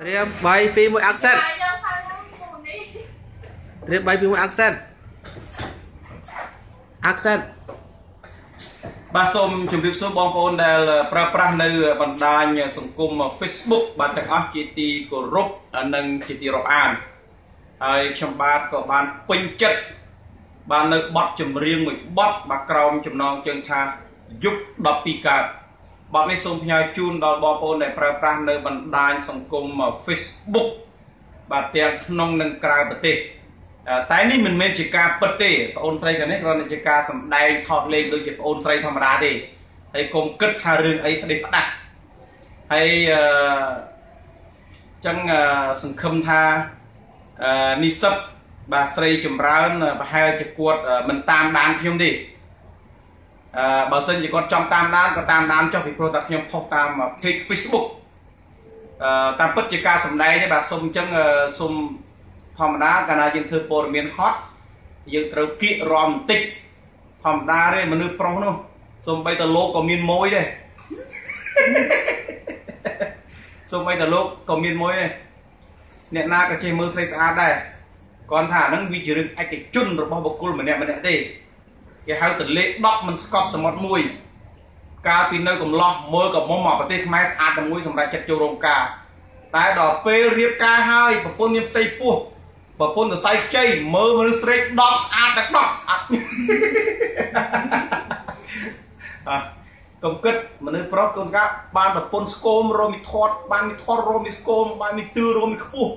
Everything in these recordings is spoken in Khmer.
ត្រៀម3 2 1 action យើងផាំងពូនេះត្រៀម3 2 1 action action បាទសូមជម្រាបសួរបងប្អូនដែលប្រើប្រាស់នៅបណ្ដាញសង្គម Facebook បាទទាំងអស់ជាទីគោរពនិងជាទីរាប់អានហើយខ្ញុំបាទក៏បានពេញចិត្តបាននៅបទចម្រៀងមួយបទបាទក្រោមចំណងជើងថាយុគ12កើត បទនេះសូមផ្ញើជូនដល់បងប្អូនដែលប្រើប្រាស់នៅបណ្ដាញសង្គម Facebook បាទទាំងក្នុងនិងក្រៅប្រទេសតែនេះមិនមែនជាការពិតទេបងអូនស្រីកានេះគ្រាន់តែជាការសម្ដែងថតលេងដូចជាបងអូនស្រីធម្មតាទេហើយកុំគិតថារឿងអីផ្ដេសផ្ដាស់ហើយអឺចឹងសង្ឃឹមថាអឺនិស្សិតបាទស្រីចម្រើនប្រហែលជាគាត់មិនតាមដានខ្ញុំទេអឺ បើសិនជាគាត់ចង់តាមដានក៏តាមដានចុះពីព្រោះតែខ្ញុំផុសតាម page Facebook អឺតាមពិតជាការសម្ដែងទេបាទសុំអញ្ចឹងសុំធម្មតាកាលណាយើងធ្វើព័ត៌មានហត់យើងត្រូវគៀករំបន្តិចធម្មតាទេមនុស្សប្រុសនោះសំបីតលោកក៏មានមួយដែរសំបីតលោកក៏មានមួយដែរអ្នកណាក៏ចេះមើលស្រីស្អាតដែរគាត់ថាហ្នឹងវាជារឿងឯកជនរបស់បុគ្គលម្នាក់ម្នាក់ទេ គេហៅតលេ10មិនស្កប់សមុទ្រមួយ កាលពីនៅកំឡោះមើលកំមុំមកប្រទេសខ្មែរស្អាតតែមួយសម្រាប់ចិត្តចូលរោងការតែដល់ពេលរៀបការហើយប្រពន្ធមានផ្ទៃពោះប្រពន្ធសរសៃខ្ចីមើលមនុស្សស្រេក10ស្អាតតែ10អត់អ่ะកុំគិតមនុស្សប្រុសកូនកាបានប្រពន្ធស្គមរមីធាត់បានមីធាត់រមីស្គមបានមីទឺរមីខ្ពស់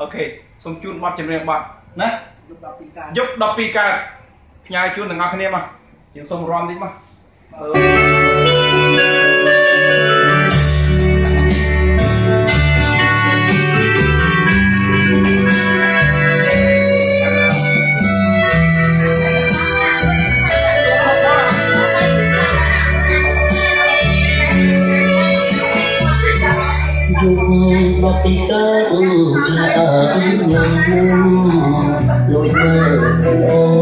អូខេសូមជូនប័ណ្ណចម្រៀងប័ណ្ណណាយុគ12កើត ផ្ញើជូនទាំងអស់គ្នាមកយើងសូមរំតិចមកអឺយុគបពីកើតគឺអើខ្ញុំលួចមើលអូ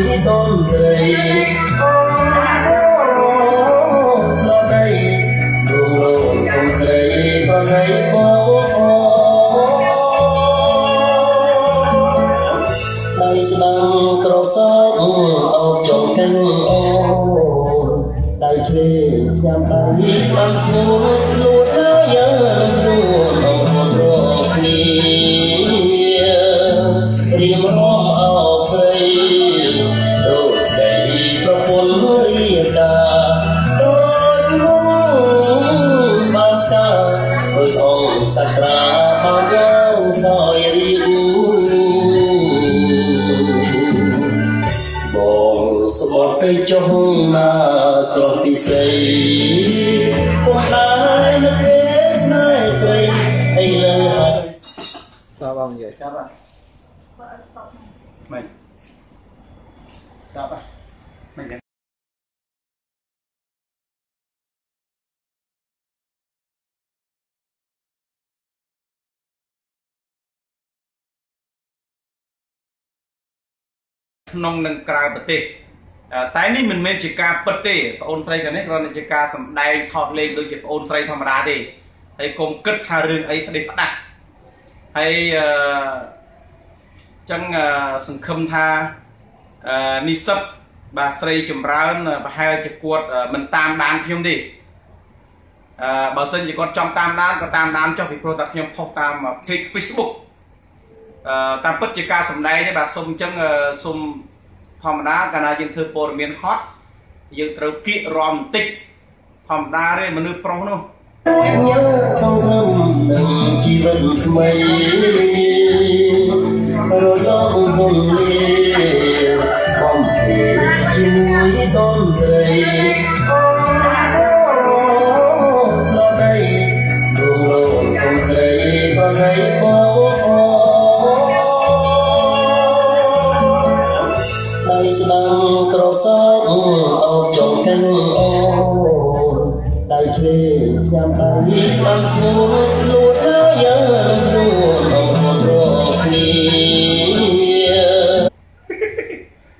ជាមួយតនត្រីអូស្លដៃដងរងសំស្រីបងឯងបងអូ đầy slang cro sóc ốc trong canh ô đầy thuê chạm tay sam xuống luôn áo ơi ông sakra bao yang soi riu បងស្បត់ទៅចុះណាស្រស់ពិសីពុំដែរនឹកទេស្នេហ៍ស្រីអីលើហើយតើបងនិយាយចាប់បាទបើអត់ស្តុកមិនចាប់បាទមិន ក្នុងនិងក្រៅប្រទេសតែនេះមិនមែនជាការពិតទេបងអូនស្រីកានេះគ្រាន់តែជាការសម្ដែងថតលេងដូចជាបងអូនស្រីធម្មតាទេហើយកុំគិតថារឿងអីផ្ដេសផ្ដាស់ហើយអឺចឹងសង្ឃឹមថាអឺនិស្សិតបាទស្រីចម្រើនប្រហែលជាគាត់មិនតាមដានខ្ញុំទេអឺបើសិនជាគាត់ចង់តាមដានក៏តាមដានចុះពីព្រោះតែខ្ញុំផុសតាម page Facebook អឺ តាមពិតជាការសម្ដែងទេបាទសុំអញ្ចឹងសុំធម្មតាកាលណាយើងធ្វើព័ត៌មានហត់យើងត្រូវគៀករំបន្តិចធម្មតាទេមនុស្សប្រុសនោះញ៉ាំសង្ឃឹមនឹងជីវិតថ្មីរលងវងលាបំពេជាមួយតនត្រីអូស្លដៃដងរងសំស្រីបងឯង បានស្ងួតលួតហើយយើងនោះអត់រកគ្នា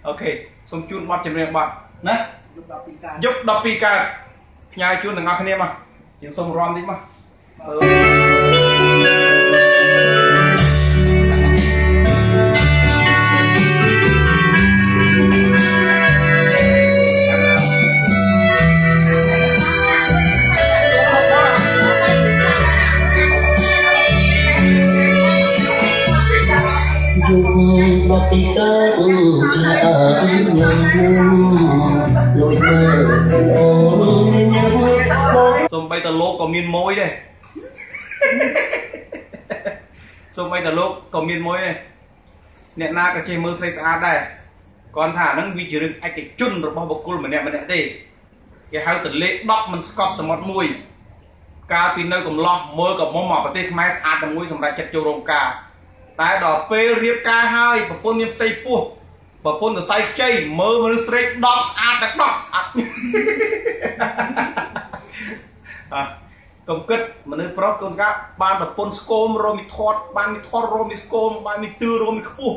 អូខេសូមជូនប័ណ្ណចម្រៀងប័ណ្ណណាយក12កើតយក12កើតផ្ញើជូនទាំងអស់គ្នាមកយើងសូមរំតិចមក ពីតើអូថាអើខ្ញុំលួចមើលអូសំបីតលោកក៏មានមួយដែរសំបីតលោកក៏មានមួយដែរអ្នកណាក៏ចេះមើលស្រីស្អាតដែរគាត់ថាអានឹងវាជារឿងឯកជនរបស់បុគ្គលម្នាក់ម្នាក់ទេគេហៅតលេ10មិនស្កប់សមុទ្រមួយកាលពីនៅកំឡោះមើលកំមុំមកប្រទេសខ្មែរស្អាតតែមួយសម្រាប់ចិត្តចូលរោងការ តែដល់ពេលរៀបការហើយប្រពន្ធមានផ្ទៃពោះប្រពន្ធសរសៃខ្ចីមើលមនុស្សស្រេក10ស្អាតតែ10ស្អាតអ่ะកុំគិតមនុស្សប្រុសកូនកាបានប្រពន្ធស្គមរមីធាត់បានមីធាត់រមីស្គមបានមីទឿរមីខ្ពស់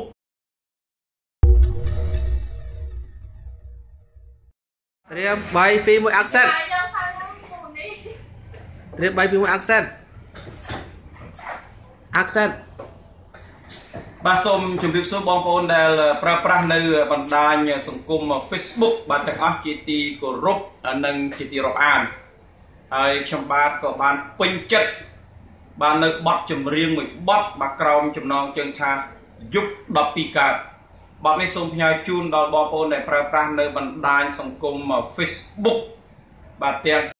ត្រៀម3 2 1 action ហើយយើងផាឡើងមុននេះត្រៀម3 2 1 action action បាទសូមជម្រាបសួរបងប្អូនដែលប្រើប្រាស់នៅបណ្ដាញសង្គម Facebook បាទទាំងអស់ជាទីគោរពនិងជាទីរាប់អានហើយខ្ញុំបាទក៏បានពេញចិត្តបាននៅបទចម្រៀងមួយបទបាទក្រោមចំណងជើងថាយុគ12កើតបទនេះសូមផ្ញើជូនដល់បងប្អូនដែលប្រើប្រាស់នៅបណ្ដាញសង្គម Facebook បាទទាំង